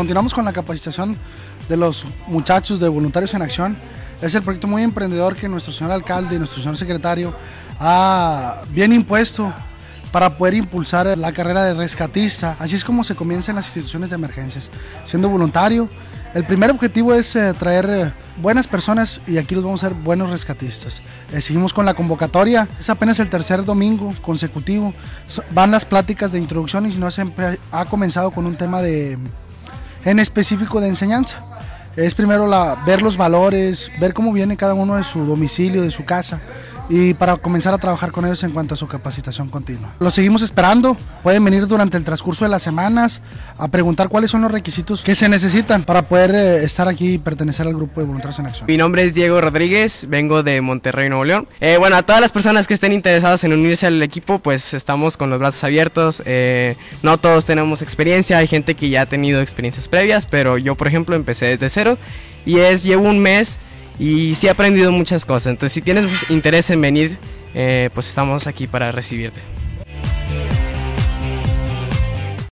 continuamos con la capacitación de los muchachos de Voluntarios en Acción. Es el proyecto muy emprendedor que nuestro señor alcalde y nuestro señor secretario ha bien impuesto para poder impulsar la carrera de rescatista. Así es como se comienza en las instituciones de emergencias, siendo voluntario. El primer objetivo es eh, traer eh, buenas personas y aquí los vamos a ser buenos rescatistas. Eh, seguimos con la convocatoria, es apenas el tercer domingo consecutivo. Van las pláticas de introducción y si no se empe- ha comenzado con un tema de en específico de enseñanza. Es primero la, ver los valores, ver cómo viene cada uno de su domicilio, de su casa, y para comenzar a trabajar con ellos en cuanto a su capacitación continua. Los seguimos esperando, pueden venir durante el transcurso de las semanas a preguntar cuáles son los requisitos que se necesitan para poder eh, estar aquí y pertenecer al grupo de voluntarios en acción. Mi nombre es Diego Rodríguez, vengo de Monterrey, Nuevo León. Eh, bueno, a todas las personas que estén interesadas en unirse al equipo, pues estamos con los brazos abiertos. Eh, no todos tenemos experiencia, hay gente que ya ha tenido experiencias previas, pero yo, por ejemplo, empecé desde cero y es, llevo un mes y sí he aprendido muchas cosas. Entonces, si tienes interés en venir, eh, pues estamos aquí para recibirte.